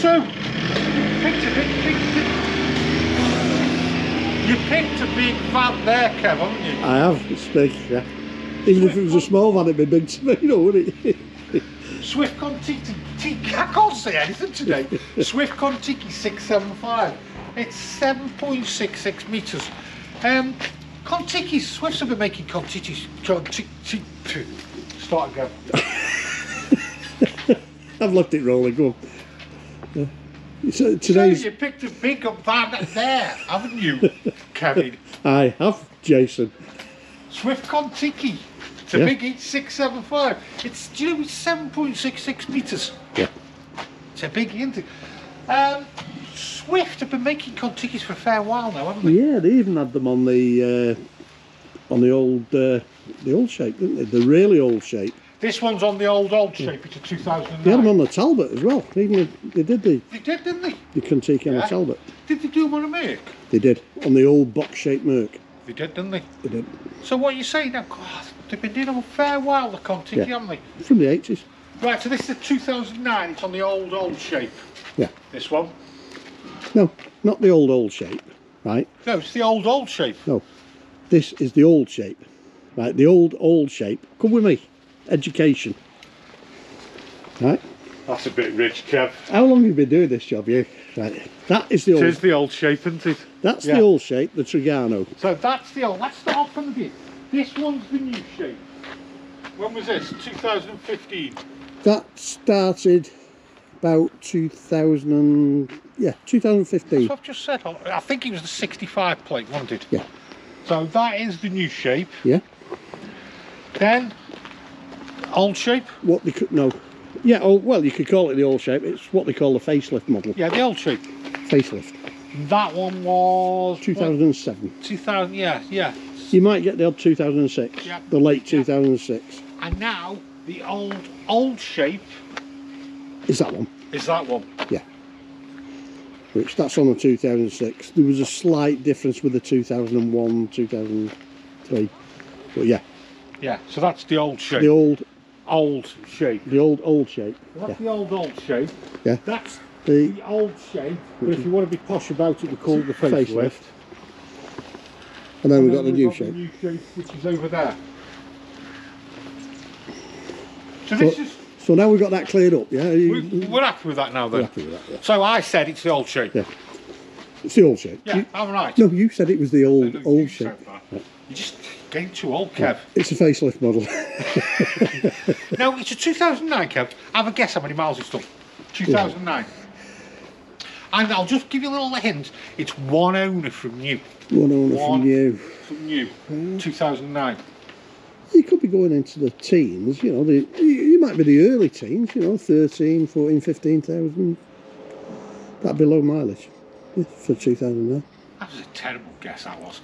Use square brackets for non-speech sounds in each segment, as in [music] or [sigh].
So, you picked a big, big, big you picked a big van there, Kev, haven't you? I have, it's big, yeah. Even if it was a small van, it'd be big to me, [laughs] you know, wouldn't it? Swift Kon Tiki, I can't say anything today. [laughs] Swift Kon Tiki 675. It's 7.66 metres. Um, Kon Tiki, Swifts have been making Contikis. Kon Tiki, start again. [laughs] I've left it rolling, go on. Yeah. So today's, you picked a big up van there, haven't you, [laughs] Kevin? I have, Jason. Swift Kon Tiki. It's a Yeah. big 675. It's, do you know, it's 7.66 metres. Yeah. It's a big, isn't it? Um, Swift have been making Kon Tikis for a fair while now, haven't they? Yeah, they even had them on the uh, on the old uh, the old shape, didn't they? The really old shape. This one's on the old, old shape. It's a 2009. They had them on the Talbot as well. Even the, they did the They did, didn't they? the Kon Tiki on Yeah. the Talbot. Did they do them on a Merc? They did on the old box shaped Merc. They did, didn't they? They did So what you saying now? God, they've been doing them a fair while, the Kon Tiki, Yeah. haven't they? from the eighties. Right, so this is a 2009. It's on the old, old shape. Yeah. This one. No, not the old old shape, right? No, it's the old, old shape. No, this is the old shape, right? The old old shape. Come with me. Education. Right. That's a bit rich, Kev. How long have you been doing this job, you? Right. That is the It old. is the old shape, isn't it? That's yeah. the old shape, the Trigano. So that's the old. Let's start from the beginning. This one's the new shape. When was this? 2015. That started about 2000 and, yeah, 2015. So I've just said. I think it was the 65 plate, wasn't it? Yeah. So that is the new shape. Yeah. Then old shape. What they could, no. Yeah, oh, well, you could call it the old shape. It's what they call the facelift model. Yeah, the old shape. Facelift. That one was 2007. 2000. Yeah, yeah. You might get the odd 2006. Yeah. The late Yeah. 2006. And now the old old shape Is that one? is that one. Yeah. Which that's on the 2006. There was a slight difference with the 2001, 2003. But yeah, Yeah. So that's the old shape. the old, old shape. the old, old shape. That's Yeah. the old old shape. Yeah. That's The the old shape. But if you want to be posh about it, we call it the facelift. facelift. And then we've got the And new then shape. The new shape, which is over there. So this So- is. So now we've got that cleared up, yeah? You- We, we're happy with that now, then. that, yeah. So I said it's the old shape. Yeah. It's the old shape. Yeah, You- I'm right. no, you said it was the old, no, you old shape. You're just getting too old, Kev. It's a facelift model. [laughs] No, it's a 2009, Kev. I have a guess how many miles it's done. 2009. And I'll just give you a little hint. It's one owner from new. One owner One. from you. From new. 2009. You could be going into the teens, you know, the, you, you might be the early teens, you know, 13, 14, 15,000. That'd be low mileage yeah, for 2009. That was a terrible guess, that was.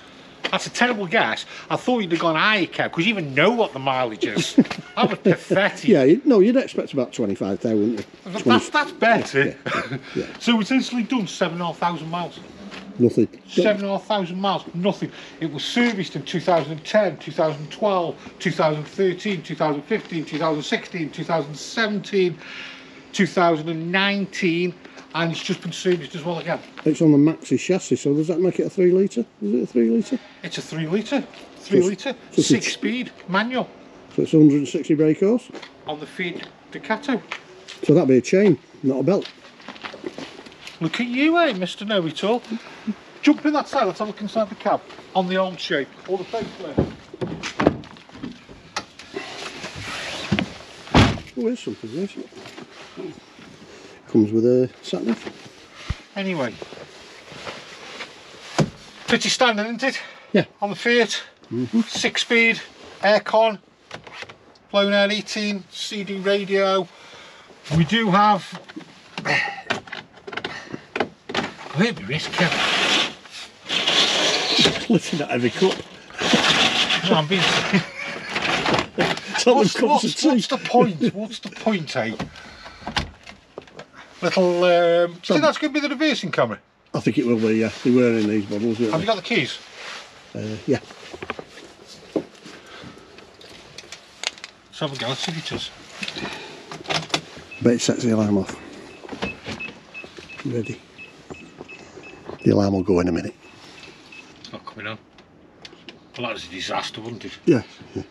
That's a terrible guess. I thought you'd have gone higher, Kev, because you even know what the mileage is. [laughs] that was pathetic. Yeah, you, no, you'd expect about 25,000. wouldn't you? That's, that's better. yeah. [laughs] so it's instantly done 7,500 miles. Nothing. Seven and a half thousand miles, nothing. It was serviced in 2010, 2012, 2013, 2015, 2016, 2017, 2019, and it's just been serviced as well again. It's on the Maxi chassis, so does that make it a 3 litre? Is it a 3 litre? It's a three litre, three So- litre, so it's- six speed manual So it's 160 brake horse. on the Fiat Ducato. So that'd be a chain, not a belt. Look at you, eh, Mr. Know It All. Jump in that side, let's have a look inside the cab on the old shape or the facelift. Oh, there's something, yes. Comes with a sat nav. Anyway, pretty standard, isn't it? Yeah. On the Fiat, six speed, aircon, blown air 18, CD radio. We do have. Where'd be risk, Kevin? [laughs] Lifting that heavy cup. No, I'm being. [laughs] What's, what's, what's the point? What's the point, eh? Little. Um, do you think that's going to be the reversing camera? I think it will be, yeah. They were in these models, weren't Have you got the keys? Uh, yeah. Let's have a go. Let's see if it does. Bet it sets the alarm off. ready. The alarm will go in a minute. It's not coming on. Well, that was a disaster, wasn't it? Yeah. yeah.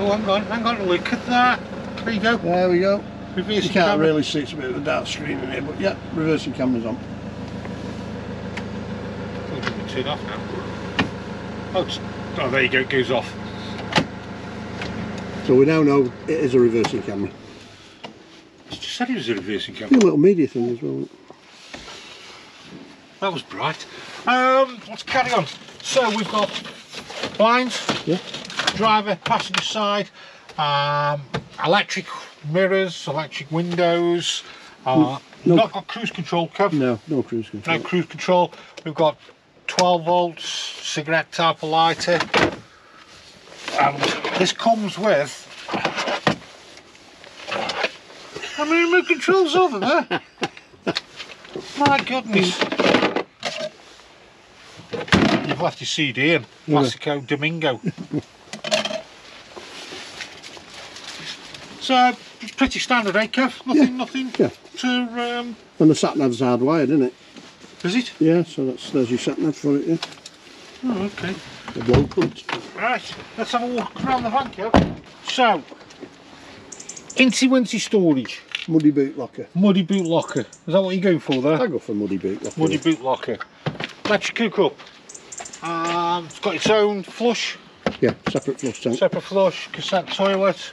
Oh, hang on, hang on, look at that. There you go. There we go. Reversing You can't camera. really see it's a bit of a dark screen in here, but yeah, reversing camera's on. Oh, it's gonna turn off now. Oh, oh, there you go, it goes off. So we now know it is a reversing camera. It's just said it was a reversing A camera. little media thing as well. That was bright. Um, let's carry on. So we've got blinds, Yeah. driver, passenger side, um, electric mirrors, electric windows. Uh, No. Not got cruise control, Kev. No, no cruise control. No cruise control. We've got 12 volts, cigarette type of lighter. And this comes with. How many remote controls over there? [laughs] My goodness. You've left your CD in. Classico Domingo. [laughs] so, pretty standard, eh, Kev? Nothing, Yeah. nothing Yeah. to. Um, And the sat nav's hardwired, isn't it? is it? Yeah, so that's there's your sat nav for it, yeah. Oh, okay. The blow. Right, let's have a walk around the van, Kev. So, Incy Wincy storage, Muddy boot locker. muddy boot locker. Is that what you're going for there? I go for muddy boot locker. Muddy boot locker. Electric cook up. Um, it's got its own flush, Yeah, separate flush tank. separate flush, cassette toilet.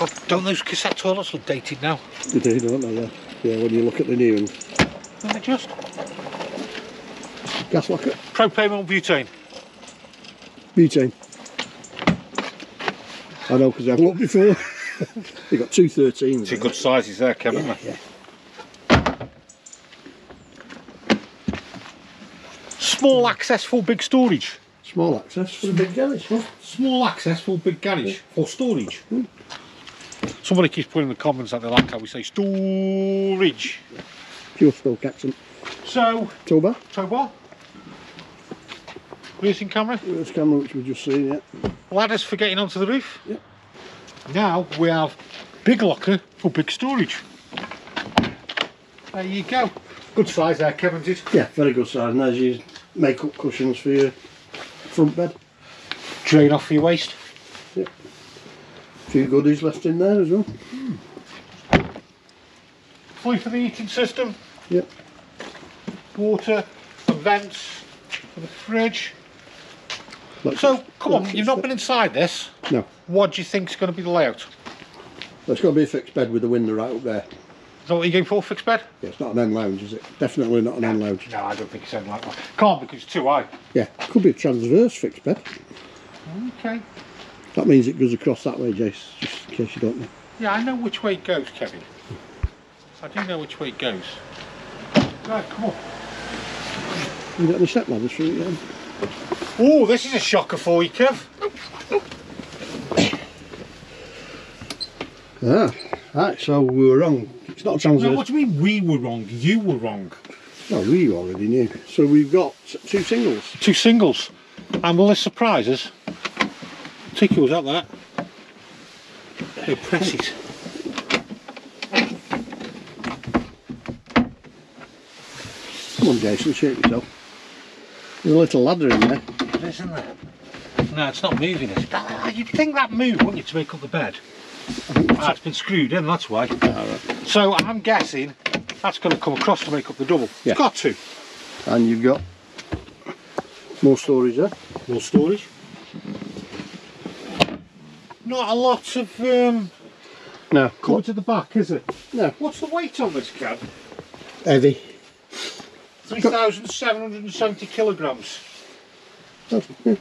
Yep. God, don't those cassette toilets look dated now? They do, don't they? Yeah. Yeah, when you look at the new ones. Don't they just? Gas locker. Propane on butane. Butane. I know because I've looked before. [laughs] You've got two 13s. Two eh? good sizes there, Kevin. They. Yeah. Small access for big storage. Small access for the big garage. Huh? Small access for big garage for storage. Hmm. Somebody keeps putting in the comments that they like how we say storage. Pure Stoke accent. So, tow bar, racing camera, There's camera which we've just seen, yeah. ladders for getting onto the roof. Yep. Now we have big locker for big storage. There you go. Good size there, Kevin did. Yeah, very good size. And there's your makeup cushions for your front bed. Drain off your waste. Few goodies left in there as well. Hmm. Flue for the heating system. Yep. Water vents for the fridge. Look, So, come on, you've not been inside this. No. What do you think is going to be the layout? There's got to be a fixed bed with a window right up there. Is that what you're going for, fixed bed? Yeah, it's not an end lounge, is it? Definitely not an end lounge. No, I don't think it's like that. Can't because it's too high. Yeah, could be a transverse fixed bed. Okay. That means it goes across that way, Jace, just in case you don't know. Yeah, I know which way it goes, Kevin. I do know which way it goes. Right, come on. You got any step ladders for it? Oh, this is a shocker for you, Kev. Ah, right, so we were wrong. It's not a No, what do you mean we were wrong? You were wrong. No, we already knew. So we've got two singles. Two singles. And will this surprise us? Yours out that. It. Come on, Jason, shake yourself. There's a little ladder in there. Isn't there? No, it's not moving. It. Ah, You'd think that moved, wouldn't you, to make up the bed? Ah, it's been screwed in, that's why. So I'm guessing that's going to come across to make up the double. Yeah. It's got to. And you've got more storage there. More storage. Not a lot of um, No, coming to the back, is it? no, What's the weight on this cab? heavy. 3,770 kilograms. Oh, yeah.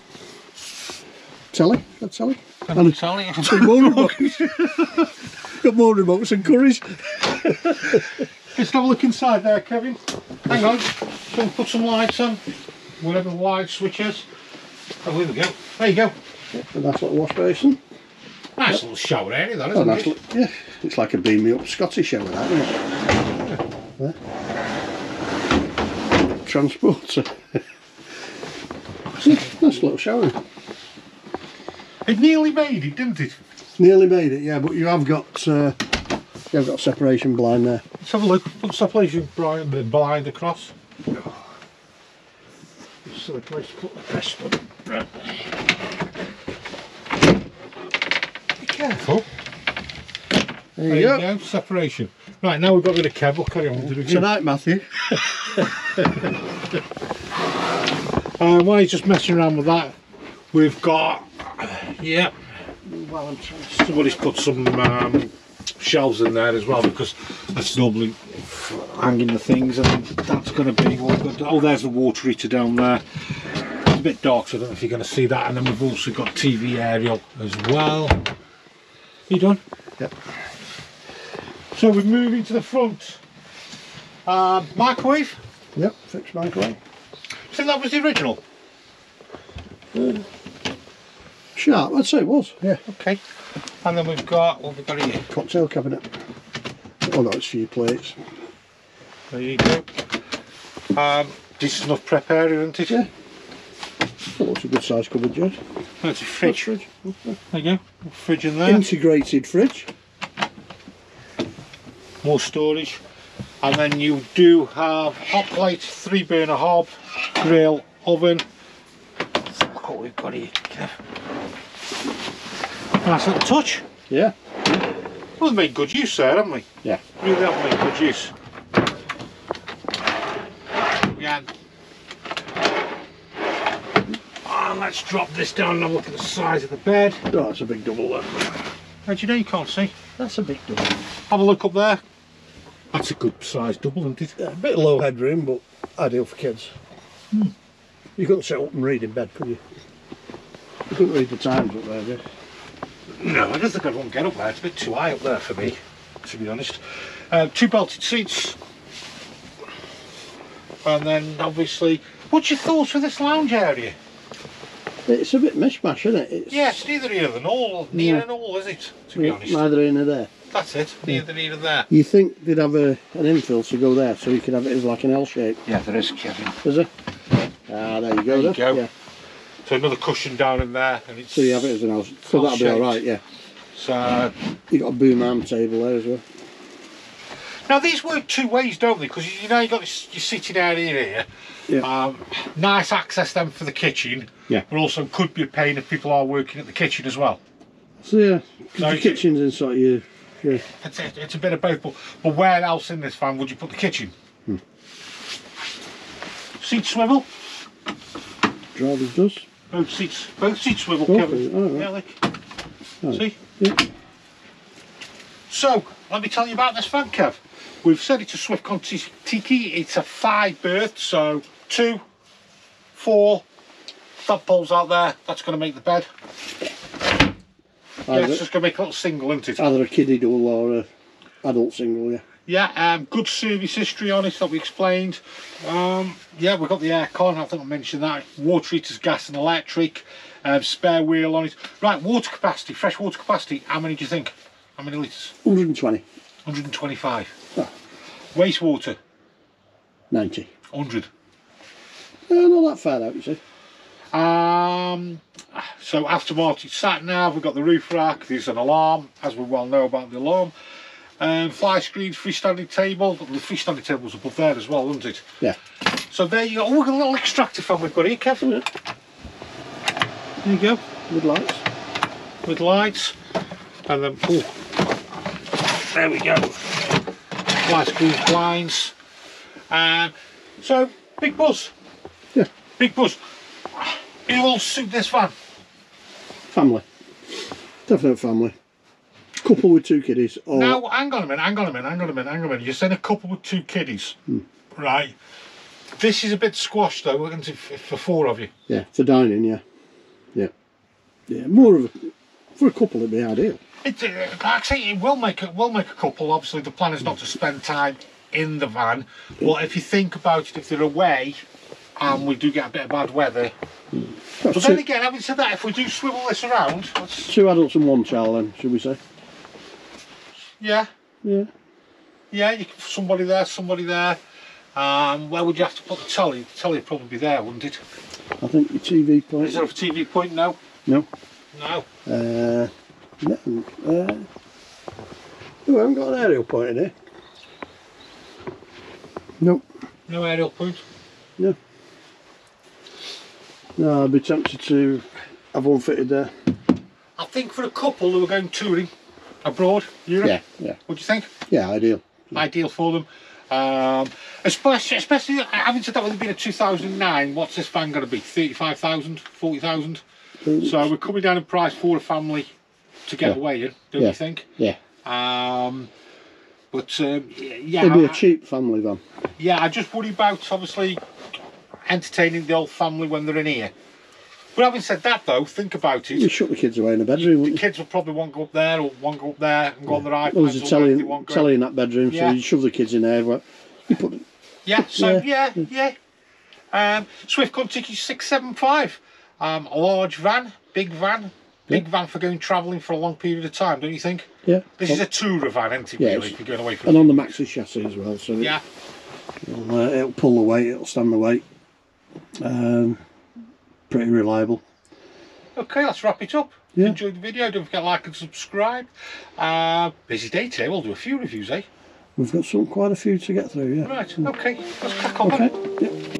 Telly, got telly. And Sally, [laughs] Got more remotes. got more remotes than curries. Let's have a look inside there, Kevin. Hang on. So we'll put some lights on. Whatever the light switch is. Oh, here we go. There you go. A nice little wash basin. Nice little shower area, that Oh, isn't nice it? yeah, it's like a beam me up Scottish shower, that, isn't it? There. Transporter. [laughs] yeah, nice little shower. It nearly made it, didn't it? Nearly made it, yeah, but you have got uh, you have got a separation blind there. Let's have a look. Put separation blind, the blind across. So the place to put the press button. Right. Be careful. There There you you go. go. Separation. Right, now we've got rid of Kev. We'll carry on with the. Tonight, Matthew. [laughs] Um, while he's just messing around with that, we've got, yeah, Well, I'm trying somebody's put some um, shelves in there as well because that's normally hanging the things and that's going to be. Oh, there's the water heater down there. It's a bit dark, so I don't know if you're going to see that. And then we've also got TV aerial as well. You done? Yep. So we're moving to the front. Um, microwave. Yep, fixed microwave. I think that was the original. Sharp, I'd say it was. Yeah. Okay. And then we've got what we've got here. Cocktail cabinet. Oh no, it's a few plates. There you go. Um, decent enough prep area, isn't it? Yeah. Oh, it's a good size cupboard, Jed. That's a fridge. Fridge. There you go. Fridge in there. Integrated fridge. More storage. And then you do have hot plate, three burner hob, grill, oven. Look what we've got here. Kev. Nice little touch. Yeah. Well, we've made good use there, haven't we? Yeah. Really have made good use. Yeah. Let's drop this down and have a look at the size of the bed. Oh, that's a big double there. How do you know you can't see? That's a big double. Have a look up there. That's a good size double, isn't it? Yeah, a bit low headroom, but ideal for kids. You couldn't sit up and read in bed, could you? You couldn't read the Times up there, did you? No, I don't think I'd want to get up there. It's a bit too high up there for me, to be honest. Uh, two belted seats. And then obviously, what's your thoughts for this lounge area? It's a bit mishmash, isn't it? It's Yeah, it's neither here nor all, near Yeah. and all, is it? To be honest. neither in nor there. That's it, neither here nor there. You think they'd have a, an infill to go there, so you could have it as like an L shape, Yeah, there is, Kevin. is there? Ah, there you go. There you then. go. Yeah. So another cushion down in there, and it's So you have it as an L. So that'll be all right. Yeah. So You got a boom arm table there as well. Now these work two ways, don't they? Because you know you got this, your sitting area here. Yeah. Um, nice access then for the kitchen. Yeah. But also could be a pain if people are working at the kitchen as well. So yeah, No, the kitchen's inside you. Yeah. It's, it, it's a bit of both. But, but where else in this van would you put the kitchen? Hmm. Seat swivel. Drivers does. Both seats. Both seats swivel. Okay, Kevin. right. Yeah, right. See. Yeah. So, let me tell you about this van, Kev. We've said it's a Swift Tiki. It's a five berth, so two, four, that poles out there. That's going to make the bed. Yeah, it's just going to make a little single, isn't it? either a kiddie double or a adult single. Yeah. Yeah, um, good service history on it that we explained. Um, yeah, we've got the aircon, I think I mentioned that. Water heaters, gas and electric. Um, spare wheel on it. Right, water capacity, fresh water capacity. How many do you think? How many litres? 120, 125. Oh. Wastewater, 90. 100. Uh, not that far out, you see. Um, so aftermarket sat nav, we've got the roof rack, there's an alarm, as we well know about the alarm. Um, fly screen, freestanding table, the freestanding table's above there as well, isn't it? Yeah. So there you go. Oh, we've got a little extractor fan we've got here, Kev. There you go, With lights. with lights. And then, oh, there we go. Fly screen blinds. Um, so, big buzz. Yeah. Big buzz. It will suit this van. Family. Definite family. Couple with two kiddies. Or Now, hang on a minute, hang on a minute, hang on a minute, hang on a minute. You said a couple with two kiddies, right? This is a bit squashed though, we're going to for four of you? Yeah, for dining, yeah. Yeah. Yeah, more of a, for a couple it'd be ideal. It, uh, like I say, it will make a, will make a couple. Obviously, the plan is not to spend time in the van. But if you think about it, if they're away and we do get a bit of bad weather, That's but then two, again, having said that, if we do swivel this around, let's, two adults and one child then, should we say? yeah, Yeah. yeah, you can, somebody there, somebody there. Um, where would you have to put the telly? The telly would probably be there, wouldn't it? I think your TV point. Is there a TV point? No. No. No. Uh, No, uh, oh, I haven't got an aerial point in here. Nope. No aerial point. No. No, I'd be tempted to have one fitted there. I think for a couple who are going touring abroad, Europe, Yeah, yeah. what do you think? Yeah, ideal. Ideal for them. Um, especially, especially having said that, with it being a 2009, what's this van going to be? 35,000, 40,000? So we're coming down in price for a family to get Yeah. away in, don't Yeah. you think? Yeah. Um, but um, yeah, It'd be a cheap family van. yeah, I just worry about obviously entertaining the old family when they're in here. But having said that, though, think about it. You shut the kids away in the bedroom, The kids will probably want to go up there or want to go up there and go on their iPads. Well, there's a telly, wherever they want to go. telly in that bedroom, Yeah. so you shove the kids in there. Well, you put Yeah, so Yeah. yeah, yeah. Um, Swift Kon Tiki 675. Um, a large van, big van, big van for going travelling for a long period of time, don't you think? yeah. This is a tourer van, isn't it, Yeah, really, if you're going away from and on the maxi chassis as well, so Yeah, it'll, uh, it'll pull the weight, it'll stand the weight. Um, pretty reliable. okay, let's wrap it up. If you enjoyed the video, don't forget to like and subscribe. Uh, busy day today, we'll do a few reviews, eh? We've got some quite a few to get through, yeah. Right, okay, let's crack on. Okay. Yep.